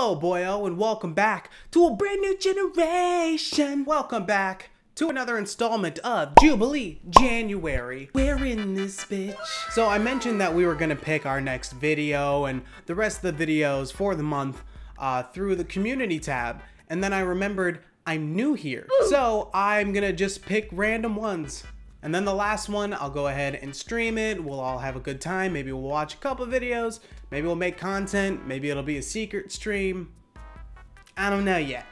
Hello, boyo, and welcome back to a brand new generation. Welcome back to another installment of Jubilee January. We're in this bitch. So I mentioned that we were gonna pick our next video and the rest of the videos for the month uh, through the community tab. And then I remembered I'm new here. So I'm gonna just pick random ones. And then the last one, I'll go ahead and stream it. We'll all have a good time. Maybe we'll watch a couple videos. Maybe we'll make content. Maybe it'll be a secret stream. I don't know yet.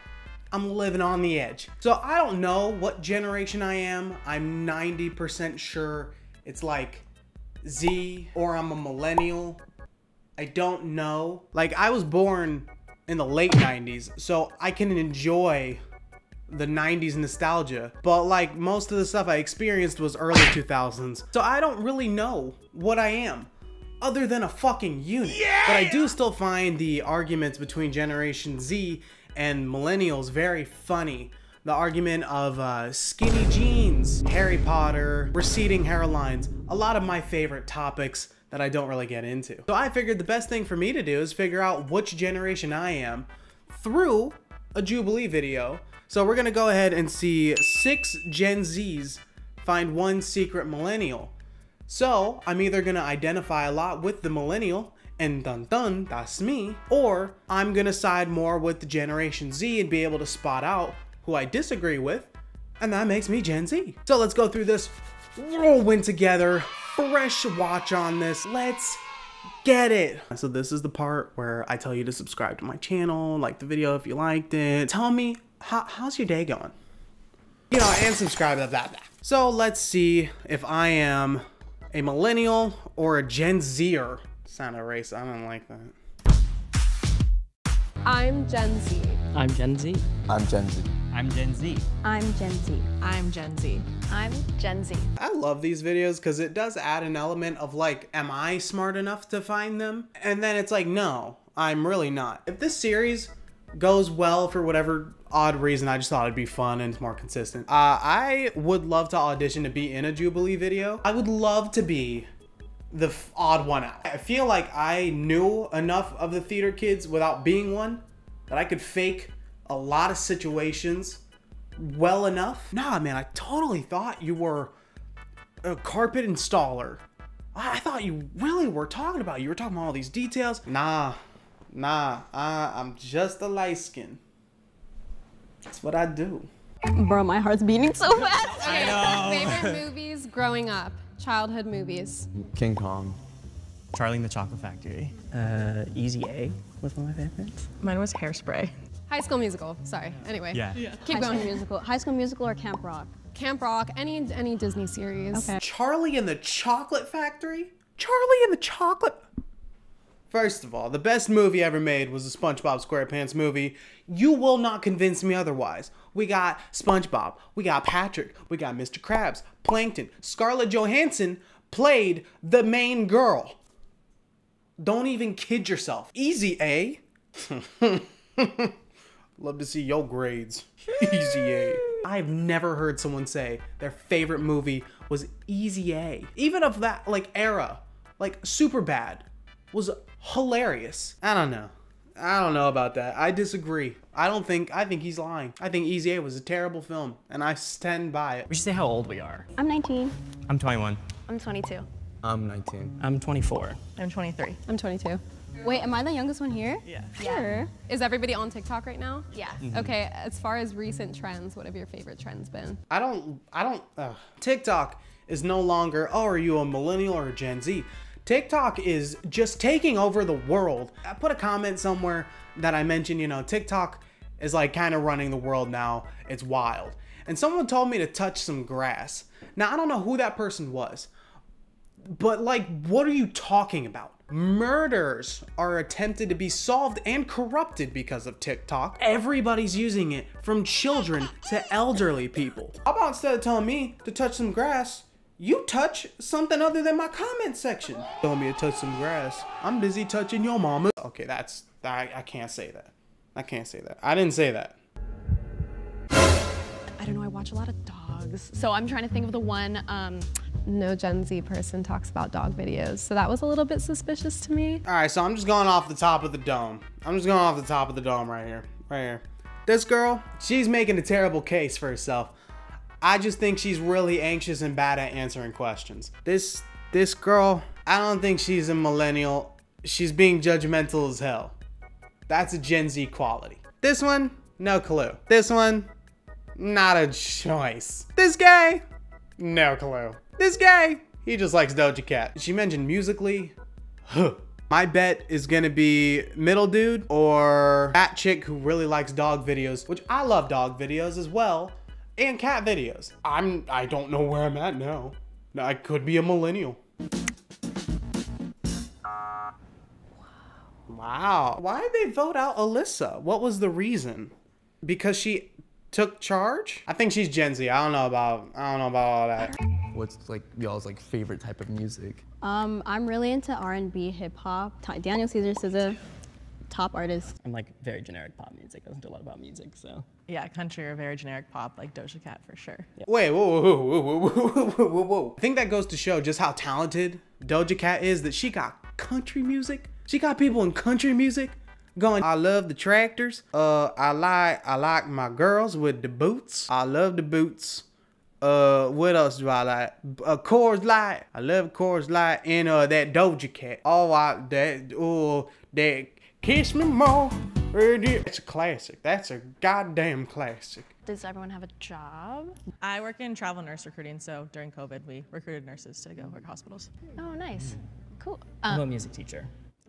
I'm living on the edge. So I don't know what generation I am. I'm 90% sure it's like Z or I'm a millennial. I don't know. Like I was born in the late 90s, so I can enjoy the 90s nostalgia. But like most of the stuff I experienced was early 2000s. So I don't really know what I am other than a fucking unit. Yeah! But I do still find the arguments between Generation Z and millennials very funny. The argument of uh, skinny jeans, Harry Potter, receding hairlines, a lot of my favorite topics that I don't really get into. So I figured the best thing for me to do is figure out which generation I am through a Jubilee video. So we're gonna go ahead and see six Gen Zs find one secret millennial. So I'm either gonna identify a lot with the millennial and dun dun, that's me. Or I'm gonna side more with the Generation Z and be able to spot out who I disagree with, and that makes me Gen Z. So let's go through this whirlwind together, fresh watch on this. Let's get it. So this is the part where I tell you to subscribe to my channel, like the video if you liked it. Tell me, how, how's your day going? You know, and subscribe to that. So let's see if I am a millennial or a Gen Zer sound of race. I don't like that. I'm Gen Z. I'm Gen Z. I'm Gen Z. I'm Gen Z. I'm Gen Z. I'm Gen Z. I'm Gen Z. I love these videos because it does add an element of like, am I smart enough to find them? And then it's like, no, I'm really not. If this series goes well for whatever odd reason, I just thought it'd be fun and more consistent. Uh, I would love to audition to be in a Jubilee video. I would love to be the odd one out. I feel like I knew enough of the theater kids without being one that I could fake a lot of situations well enough. Nah, man, I totally thought you were a carpet installer. I thought you really were talking about. You were talking about all these details. Nah, nah, uh, I'm just a light skin. That's what I do. Bro, my heart's beating so fast. Okay, I know. favorite movies growing up, childhood movies. King Kong. Charlie and the Chocolate Factory. Uh, Easy A was one of my favorites. Mine was Hairspray. High School Musical. Sorry. Anyway. Yeah. yeah. Keep High going. School musical. High School Musical or Camp Rock? Camp Rock. Any any Disney series. Okay. Charlie and the Chocolate Factory? Charlie and the Chocolate. First of all, the best movie ever made was the SpongeBob SquarePants movie. You will not convince me otherwise. We got SpongeBob, we got Patrick, we got Mr. Krabs, Plankton. Scarlett Johansson played the main girl. Don't even kid yourself. Easy A. Love to see your grades. Easy A. I've never heard someone say their favorite movie was Easy A. Even of that like era, like Superbad, was hilarious. I don't know. I don't know about that. I disagree. I don't think. I think he's lying. I think Easy A was a terrible film, and I stand by it. We should say how old we are. I'm 19. I'm 21. I'm 22. I'm 19. I'm 24. I'm 23. I'm 22. Wait, am I the youngest one here? Yeah. Sure. Is everybody on TikTok right now? Yeah. Okay. As far as recent trends, what have your favorite trends been? I don't. I don't. Uh, TikTok is no longer. Oh, are you a millennial or a Gen Z? TikTok is just taking over the world. I put a comment somewhere that I mentioned. You know, TikTok is like kind of running the world now. It's wild. And someone told me to touch some grass. Now I don't know who that person was, but like, what are you talking about? Murders are attempted to be solved and corrupted because of TikTok. Everybody's using it, from children to elderly people. How about instead of telling me to touch some grass, you touch something other than my comment section? Telling me to touch some grass. I'm busy touching your mama. Okay, that's, I, I can't say that. I can't say that. I didn't say that. I don't know. I watch a lot of dogs. So I'm trying to think of the one. Um, no Gen Z person talks about dog videos. So that was a little bit suspicious to me. All right, so I'm just going off the top of the dome. I'm just going off the top of the dome right here. Right here. This girl, she's making a terrible case for herself. I just think she's really anxious and bad at answering questions. This this girl, I don't think she's a millennial. She's being judgmental as hell. That's a Gen Z quality. This one, no clue. This one, not a choice. This guy, no clue. This guy, he just likes Doja Cat. She mentioned Musical.ly. Huh. My bet is gonna be middle dude or fat chick who really likes dog videos, which I love dog videos as well, and cat videos. I'm I don't know where I'm at now. I could be a millennial. Wow. Why did they vote out Alyssa? What was the reason? Because she took charge? I think she's Gen Z. I don't know about I don't know about all that. What's like y'all's like favorite type of music? Um, I'm really into R&B, hip hop. Daniel Caesar is a top artist. I'm like very generic pop music. I listen to a lot about music, so. Yeah, country or very generic pop like Doja Cat for sure. Wait, whoa, whoa, whoa, whoa, whoa, whoa, whoa, whoa. I think that goes to show just how talented Doja Cat is that she got country music. She got people in country music going, I love the tractors. Uh, I like, I like my girls with the boots. I love the boots. Uh, what else do I like? Uh, Coors Light. I love Coors Light and uh that Doja Cat. Oh, I that oh that Kiss Me More. It's a classic. That's a goddamn classic. Does everyone have a job? I work in travel nurse recruiting, so during COVID, we recruited nurses to go work hospitals. Oh, nice. Cool. I'm Uh, a music teacher.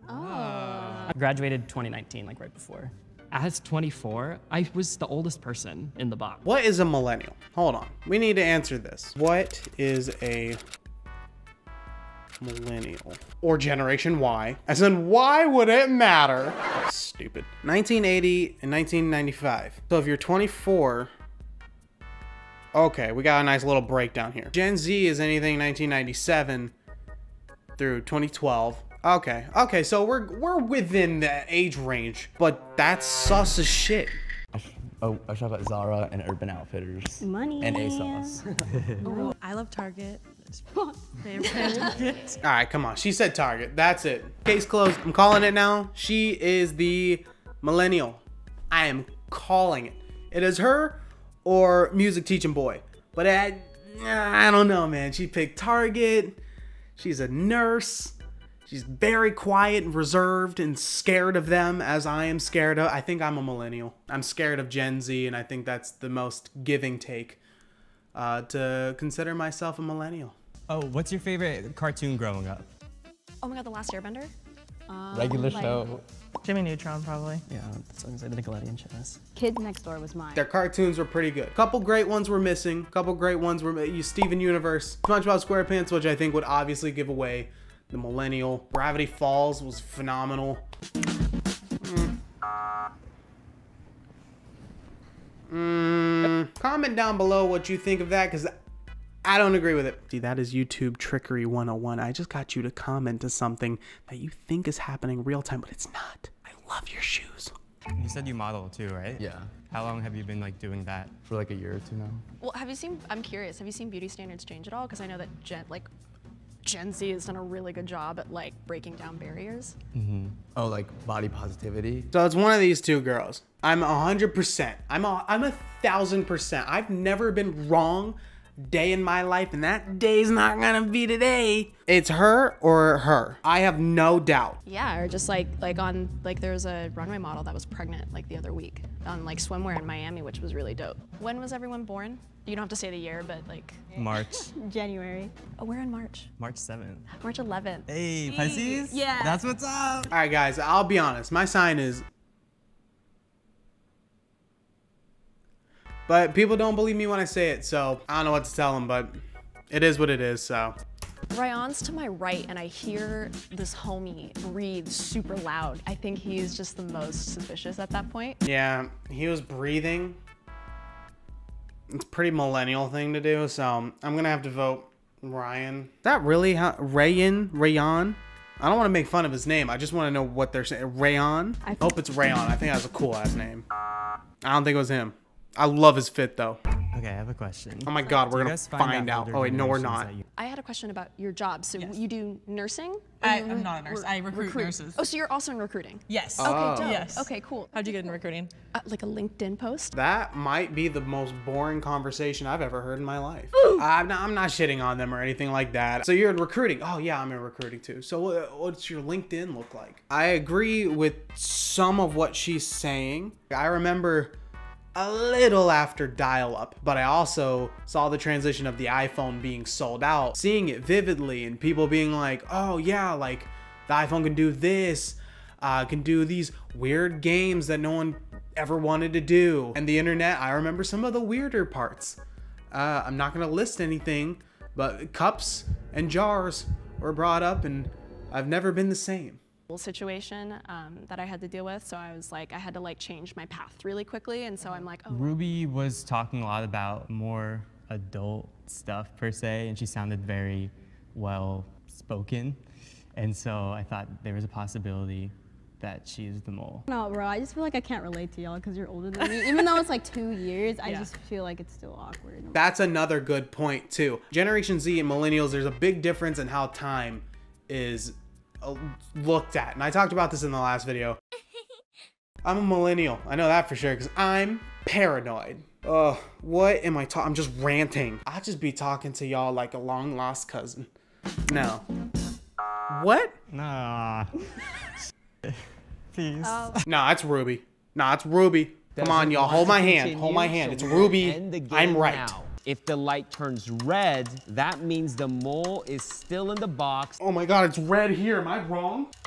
oh. I graduated 2019, like right before. As 24, I was the oldest person in the box. What is a millennial? Hold on. We need to answer this. What is a millennial? Or Generation Y? As in, why would it matter? That's stupid. 1980 and 1995. So if you're 24, okay, we got a nice little breakdown here. Gen Z is anything 1997 through 2012. Okay, okay, so we're we're within the age range, but that's sus as shit. Oh, I shop at Zara and Urban Outfitters. Money. And ASOS. I love Target. All right, come on. She said Target. That's it. Case closed. I'm calling it now. She is the millennial. I am calling it. It is her or music teaching boy. But I, I don't know, man. She picked Target. She's a nurse. She's very quiet and reserved and scared of them as I am scared of. I think I'm a millennial. I'm scared of Gen Z, and I think that's the most giving take uh, to consider myself a millennial. Oh, what's your favorite cartoon growing up? Oh my god, The Last Airbender? Regular like- show. Jimmy Neutron, probably. Yeah, that's what I say, the Nickelodeon shows. Kids Next Door was mine. Their cartoons were pretty good. Couple great ones were missing. Couple great ones were you Steven Universe, SpongeBob SquarePants, which I think would obviously give away the millennial. Gravity Falls was phenomenal. Mm. Mm. Comment down below what you think of that, because I don't agree with it. See, that is YouTube trickery 101. I just got you to comment to something that you think is happening real time, but it's not. I love your shoes. You said you model too, right? Yeah. How long have you been like doing that? For like a year or two now. Well, have you seen? I'm curious. Have you seen beauty standards change at all? Because I know that Gen like Gen Z has done a really good job at like breaking down barriers. Mm -hmm. Oh, like body positivity. So it's one of these two girls. I'm a hundred percent. I'm a I'm a thousand percent. I've never been wrong day in my life, and that day's not gonna be today. It's her or her. I have no doubt. Yeah, or just like like on like there was a runway model that was pregnant like the other week on like swimwear in Miami, which was really dope. When was everyone born? You don't have to say the year, but like March. January. oh, we're in March, March 7th. March 11th. Hey, Pisces? Yeah. That's what's up. All right, guys. I'll be honest. My sign is. But people don't believe me when I say it, so I don't know what to tell them. But it is what it is. So Ryan's to my right, and I hear this homie breathe super loud. I think he's just the most suspicious at that point. yeah, he was breathing. It's a pretty millennial thing to do, so I'm gonna have to vote Ryan. Is that really how Rayan? Rayon? I don't want to make fun of his name. I just want to know what they're saying. Rayon? I hope it's Rayon. I think that's a cool ass name. I don't think it was him. I love his fit though. Okay, I have a question. Oh my god, we're gonna find find out. Oh wait, no, we're not. you- I had a question about your job. So Yes. you do nursing? I, I'm not a nurse. re- I recruit nurses. Oh, so you're also in recruiting? Yes. Okay, Oh. dope. Yes. Okay, cool. How'd you get in recruiting? Uh, like a LinkedIn post? That might be the most boring conversation I've ever heard in my life. I'm not, I'm not shitting on them or anything like that. So you're in recruiting. Oh yeah, I'm in recruiting too. So uh, what's your LinkedIn look like? I agree with some of what she's saying. I remember a little after dial up, but I also saw the transition of the iPhone being sold out, seeing it vividly and people being like, oh yeah, like the iPhone can do this, uh, can do these weird games that no one ever wanted to do. And the internet, I remember some of the weirder parts. Uh, I'm not gonna list anything, but cups and jars were brought up and I've never been the same. Situation um, that I had to deal with. So I was like, I had to like change my path really quickly. And so I'm like, oh, Ruby was talking a lot about more adult stuff per se, and she sounded very well spoken. And so I thought there was a possibility that she is the mole. No, bro, I just feel like I can't relate to y'all because you're older than me. Even though it's like two years, I Yeah. just feel like it's still awkward. That's another good point too. Generation Z and millennials, there's a big difference in how time is Uh, looked at. And I talked about this in the last video. I'm a millennial. I know that for sure because I'm paranoid. Ugh, what am I talking? I'm just ranting. I'll just be talking to y'all like a long lost cousin. No. What? Nah. Please. Um, no, it's Ruby. No, it's Ruby. Come on, y'all. Hold my hand. Hold my hand. It's Ruby. I'm right. If the light turns red, that means the mole is still in the box. Oh my god, it's red here. Am I wrong?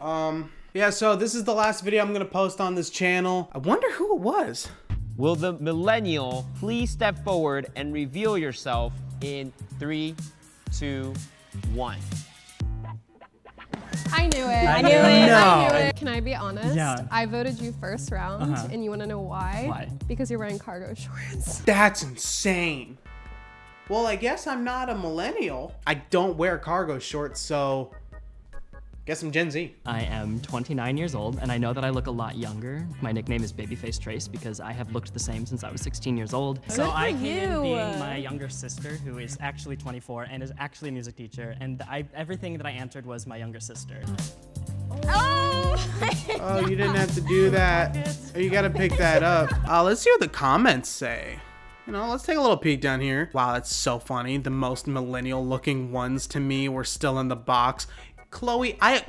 Um, yeah, so this is the last video I'm gonna post on this channel. I wonder who it was. Will the millennial please step forward and reveal yourself in three, two, one? I knew it. I I knew knew it. it. I knew it. Can I be honest? Yeah. I voted you first round, Uh-huh. and you want to know why? Why? Because you're wearing cargo shorts. That's insane. Well, I guess I'm not a millennial. I don't wear cargo shorts, so guess I'm Gen Z. I am 29 years old, and I know that I look a lot younger. My nickname is Babyface Trace because I have looked the same since I was 16 years old. So Good for I came in being my younger sister, who is actually 24 and is actually a music teacher, and I, everything that I answered was my younger sister. Oh, you didn't have to do that. Oh, you gotta pick that up. Uh, let's see what the comments say. You know, let's take a little peek down here. Wow, that's so funny. The most millennial looking ones to me were still in the box. Chloe, I,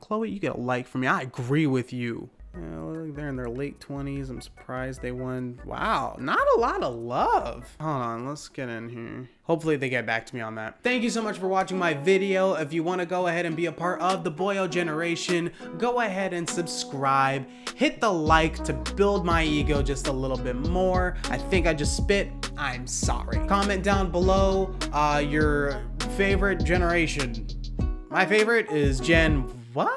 Chloe, you get a like from me. I agree with you. Yeah, they're in their late 20s. I'm surprised they won. Wow, not a lot of love. Hold on, let's get in here. Hopefully they get back to me on that. Thank you so much for watching my video. If you want to go ahead and be a part of the Boyo generation, go ahead and subscribe. Hit the like to build my ego just a little bit more. I think I just spit. I'm sorry. Comment down below uh, your favorite generation. My favorite is Jen what?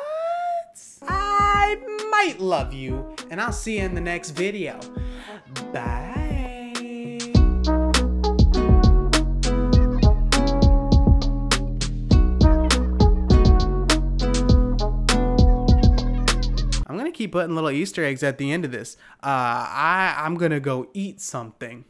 I might love you, and I'll see you in the next video. Bye. I'm gonna keep putting little Easter eggs at the end of this. Uh, I I'm gonna go eat something.